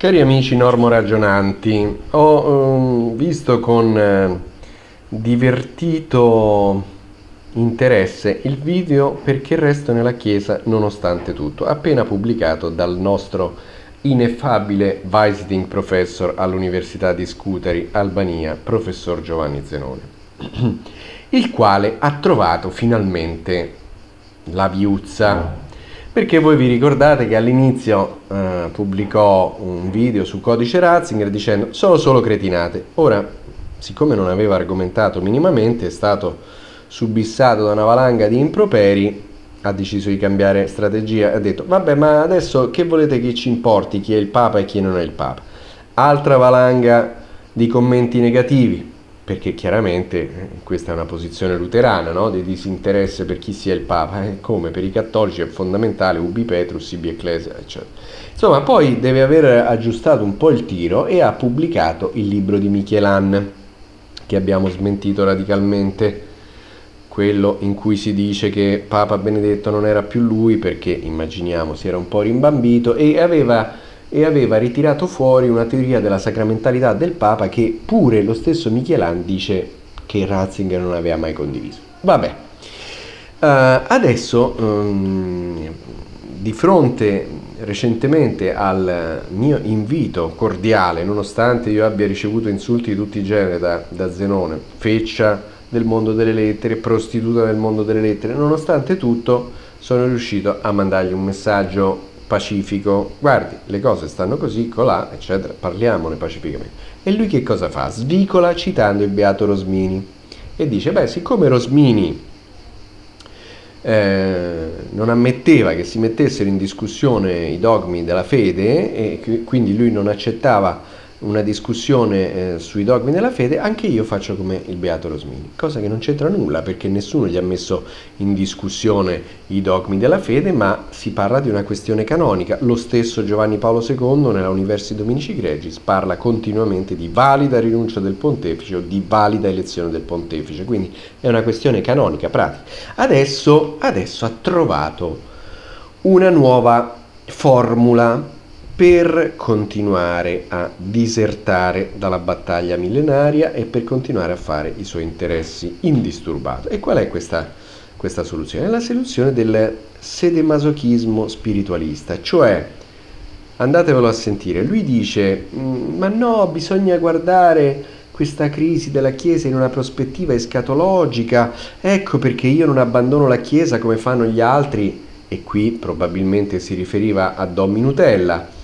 Cari amici normoragionanti, ho eh, visto con eh, divertito interesse il video Perché resto nella chiesa nonostante tutto, appena pubblicato dal nostro ineffabile visiting professor all'Università di Scutari, Albania, professor Giovanni Zenone, il quale ha trovato finalmente la viuzza perché voi vi ricordate che all'inizio eh, pubblicò un video su codice Ratzinger dicendo sono solo cretinate. Ora, siccome non aveva argomentato minimamente, è stato subissato da una valanga di improperi, ha deciso di cambiare strategia ha detto vabbè ma adesso che volete che ci importi chi è il Papa e chi non è il Papa? Altra valanga di commenti negativi perché chiaramente eh, questa è una posizione luterana, no? di disinteresse per chi sia il Papa, eh? come per i cattolici è fondamentale, ubi Petrus, ibi Ecclesia, eccetera. Insomma, poi deve aver aggiustato un po' il tiro e ha pubblicato il libro di Michelan, che abbiamo smentito radicalmente, quello in cui si dice che Papa Benedetto non era più lui perché, immaginiamo, si era un po' rimbambito e aveva e aveva ritirato fuori una teoria della sacramentalità del Papa che pure lo stesso Michelan dice che Ratzinger non aveva mai condiviso. Vabbè, uh, adesso um, di fronte recentemente al mio invito cordiale, nonostante io abbia ricevuto insulti di tutti i generi da, da Zenone, feccia del mondo delle lettere, prostituta del mondo delle lettere, nonostante tutto sono riuscito a mandargli un messaggio pacifico, guardi, le cose stanno così, colà, eccetera, parliamone pacificamente. E lui che cosa fa? Svicola citando il beato Rosmini e dice, beh, siccome Rosmini eh, non ammetteva che si mettessero in discussione i dogmi della fede e quindi lui non accettava una discussione eh, sui dogmi della fede, anche io faccio come il Beato Rosmini, cosa che non c'entra nulla perché nessuno gli ha messo in discussione i dogmi della fede, ma si parla di una questione canonica. Lo stesso Giovanni Paolo II nella Universi Dominici Gregis parla continuamente di valida rinuncia del pontefice o di valida elezione del pontefice, quindi è una questione canonica, pratica. Adesso, adesso ha trovato una nuova formula per continuare a disertare dalla battaglia millenaria e per continuare a fare i suoi interessi indisturbato. E qual è questa, questa soluzione? È la soluzione del sedemasochismo spiritualista, cioè andatevelo a sentire, lui dice mm, ma no, bisogna guardare questa crisi della Chiesa in una prospettiva escatologica, ecco perché io non abbandono la Chiesa come fanno gli altri, e qui probabilmente si riferiva a Don Minutella,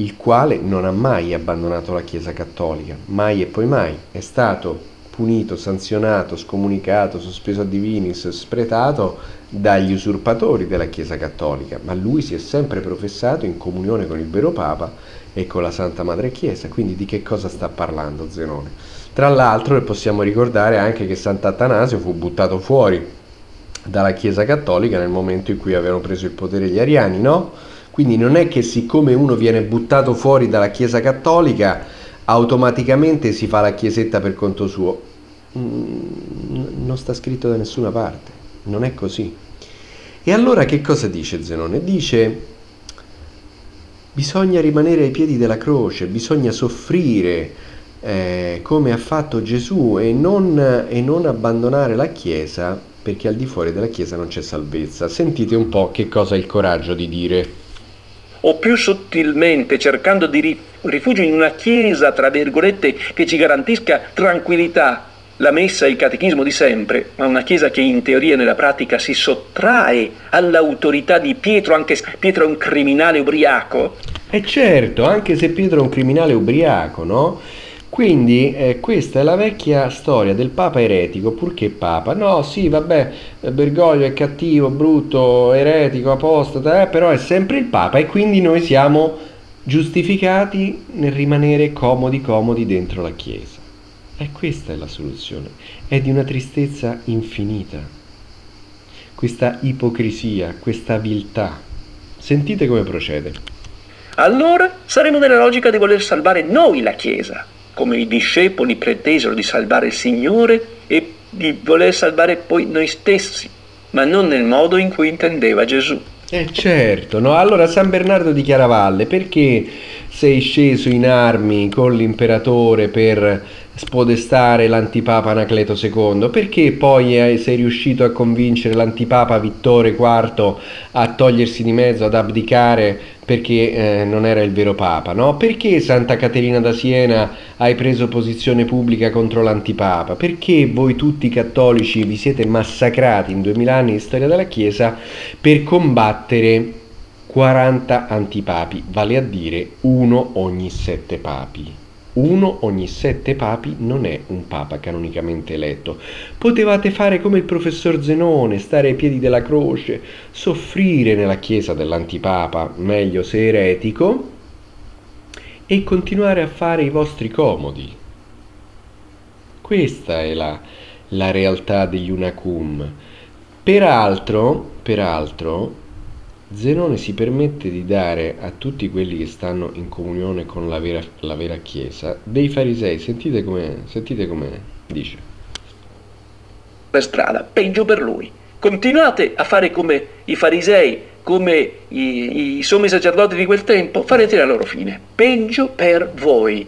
il quale non ha mai abbandonato la Chiesa cattolica, mai e poi mai, è stato punito, sanzionato, scomunicato, sospeso a divinis, spretato dagli usurpatori della Chiesa cattolica, ma lui si è sempre professato in comunione con il vero Papa e con la Santa Madre Chiesa, quindi di che cosa sta parlando Zenone? Tra l'altro possiamo ricordare anche che Sant'Atanasio fu buttato fuori dalla Chiesa cattolica nel momento in cui avevano preso il potere gli ariani, no? Quindi non è che siccome uno viene buttato fuori dalla Chiesa cattolica automaticamente si fa la chiesetta per conto suo. Mm, non sta scritto da nessuna parte, non è così. E allora che cosa dice Zenone? Dice bisogna rimanere ai piedi della croce, bisogna soffrire eh, come ha fatto Gesù e non, e non abbandonare la Chiesa perché al di fuori della Chiesa non c'è salvezza. Sentite un po' che cosa ha il coraggio di dire o più sottilmente cercando di rifugio in una chiesa, tra virgolette, che ci garantisca tranquillità, la messa e il catechismo di sempre, ma una chiesa che in teoria e nella pratica si sottrae all'autorità di Pietro, anche se Pietro è un criminale ubriaco. E certo, anche se Pietro è un criminale ubriaco, no? Quindi eh, questa è la vecchia storia del Papa eretico, purché Papa. No, sì, vabbè, Bergoglio è cattivo, brutto, eretico, apostata, eh, però è sempre il Papa e quindi noi siamo giustificati nel rimanere comodi comodi dentro la Chiesa. E questa è la soluzione. È di una tristezza infinita. Questa ipocrisia, questa viltà. Sentite come procede. Allora saremo nella logica di voler salvare noi la Chiesa come i discepoli pretesero di salvare il Signore e di voler salvare poi noi stessi, ma non nel modo in cui intendeva Gesù. Eh certo, no? Allora San Bernardo di Chiaravalle, perché sei sceso in armi con l'imperatore per spodestare l'antipapa Anacleto II? Perché poi sei riuscito a convincere l'antipapa Vittore IV a togliersi di mezzo, ad abdicare perché eh, non era il vero papa? No? Perché Santa Caterina da Siena hai preso posizione pubblica contro l'antipapa? Perché voi tutti cattolici vi siete massacrati in 2000 anni di storia della Chiesa per combattere 40 antipapi, vale a dire uno ogni sette papi? Uno ogni sette papi non è un papa canonicamente eletto. Potevate fare come il professor Zenone, stare ai piedi della croce, soffrire nella chiesa dell'antipapa, meglio se eretico, e continuare a fare i vostri comodi. Questa è la, la realtà degli Unacum. Peraltro, peraltro, Zenone si permette di dare a tutti quelli che stanno in comunione con la vera, la vera Chiesa dei farisei. Sentite come, sentite come dice. Per strada, peggio per lui. Continuate a fare come i farisei, come i, i sommi sacerdoti di quel tempo, farete la loro fine. Peggio per voi.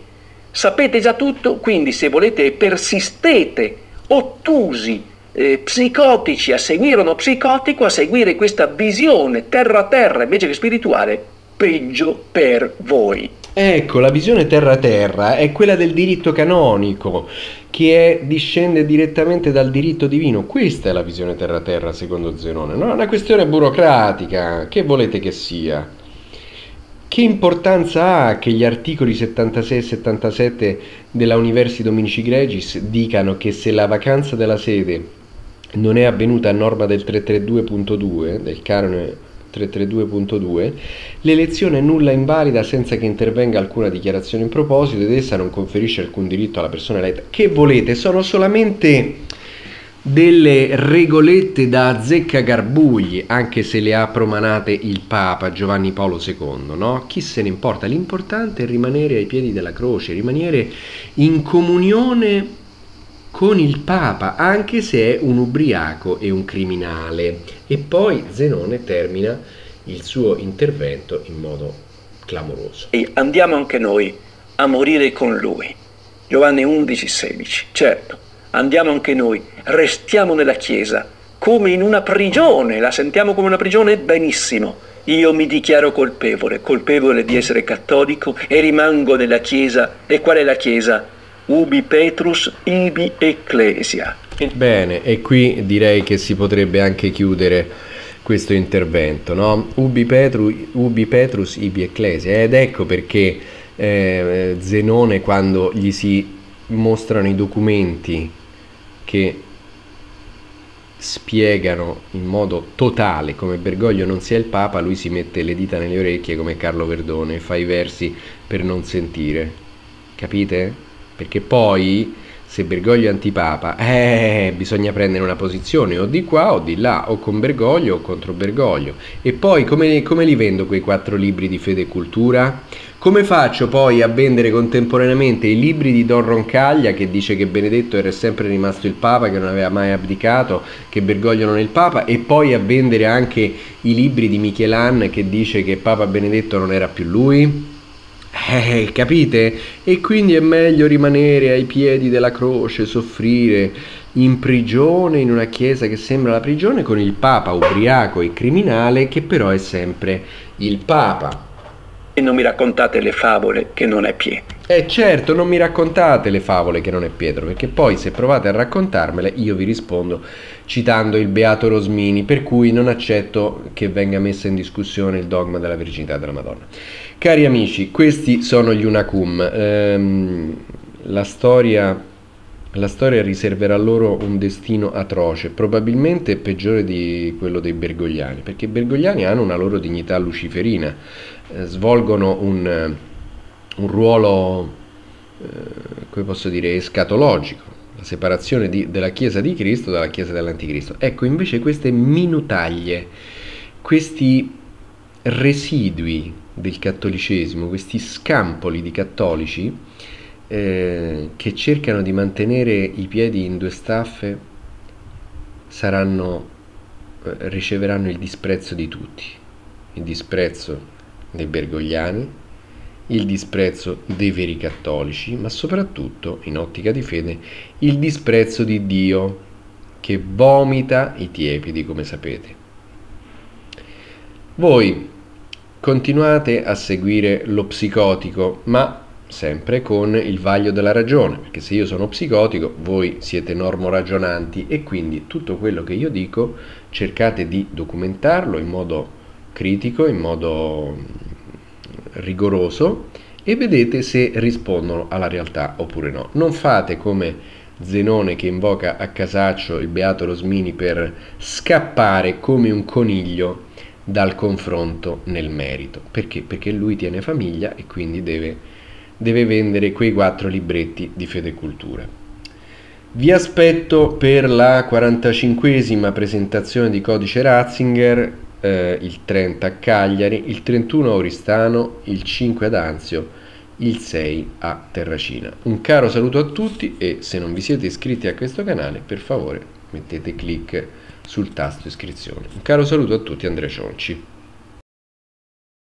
Sapete già tutto, quindi se volete persistete, ottusi, eh, psicotici a seguire uno psicotico, a seguire questa visione terra a terra invece che spirituale, peggio per voi. Ecco, la visione terra-terra è quella del diritto canonico, che è, discende direttamente dal diritto divino. Questa è la visione terra-terra secondo Zenone, no? È una questione burocratica, che volete che sia? Che importanza ha che gli articoli 76 e 77 della Universi Dominici Gregis dicano che se la vacanza della sede non è avvenuta a norma del 332.2, del canone 332.2, l'elezione è nulla invalida senza che intervenga alcuna dichiarazione in proposito ed essa non conferisce alcun diritto alla persona eletta. Che volete? Sono solamente delle regolette da azzecca garbugli, anche se le ha promanate il Papa Giovanni Paolo II, no? Chi se ne importa? L'importante è rimanere ai piedi della croce, rimanere in comunione con il Papa, anche se è un ubriaco e un criminale. E poi Zenone termina il suo intervento in modo clamoroso. E andiamo anche noi a morire con lui. Giovanni 11, 16. Certo, andiamo anche noi, restiamo nella Chiesa, come in una prigione, la sentiamo come una prigione? Benissimo. Io mi dichiaro colpevole, colpevole di essere cattolico e rimango nella Chiesa. E qual è la Chiesa? Ubi Petrus ibi ecclesia. Bene, e qui direi che si potrebbe anche chiudere questo intervento, no? Ubi, Petru, ubi Petrus ibi ecclesia, ed ecco perché eh, Zenone quando gli si mostrano i documenti che spiegano in modo totale come Bergoglio non sia il Papa, lui si mette le dita nelle orecchie come Carlo Verdone e fa i versi per non sentire. Capite? Perché poi se Bergoglio è antipapa, eh, bisogna prendere una posizione o di qua o di là, o con Bergoglio o contro Bergoglio. E poi come, come li vendo quei quattro libri di fede e cultura? Come faccio poi a vendere contemporaneamente i libri di Don Roncaglia che dice che Benedetto era sempre rimasto il Papa, che non aveva mai abdicato, che Bergoglio non è il Papa, e poi a vendere anche i libri di Michelan che dice che Papa Benedetto non era più lui? Eh, capite? E quindi è meglio rimanere ai piedi della croce, soffrire in prigione, in una chiesa che sembra la prigione, con il Papa ubriaco e criminale, che però è sempre il Papa. E non mi raccontate le favole che non è Pietro. Eh certo, non mi raccontate le favole che non è Pietro, perché poi se provate a raccontarmele io vi rispondo citando il Beato Rosmini, per cui non accetto che venga messa in discussione il dogma della virginità della Madonna. Cari amici, questi sono gli Unacum. Ehm, la, storia, la storia riserverà loro un destino atroce, probabilmente peggiore di quello dei Bergogliani, perché i Bergogliani hanno una loro dignità luciferina, eh, svolgono un, un ruolo, eh, come posso dire, escatologico, la separazione di, della Chiesa di Cristo dalla Chiesa dell'Anticristo. Ecco, invece queste minutaglie, questi residui del cattolicesimo, questi scampoli di cattolici eh, che cercano di mantenere i piedi in due staffe, saranno, eh, riceveranno il disprezzo di tutti, il disprezzo dei bergogliani, il disprezzo dei veri cattolici, ma soprattutto, in ottica di fede, il disprezzo di Dio, che vomita i tiepidi, come sapete. Voi continuate a seguire lo psicotico, ma sempre con il vaglio della ragione, perché se io sono psicotico, voi siete normoragionanti e quindi tutto quello che io dico cercate di documentarlo in modo critico, in modo rigoroso e vedete se rispondono alla realtà oppure no. Non fate come Zenone che invoca a casaccio il beato Rosmini per scappare come un coniglio dal confronto nel merito. Perché? Perché lui tiene famiglia e quindi deve, deve vendere quei quattro libretti di fede e cultura. Vi aspetto per la 45esima presentazione di Codice Ratzinger eh, il 30 a Cagliari, il 31 a Oristano, il 5 ad Anzio, il 6 a Terracina. Un caro saluto a tutti e se non vi siete iscritti a questo canale, per favore mettete clic sul tasto iscrizione. Un caro saluto a tutti, Andrea Cionci.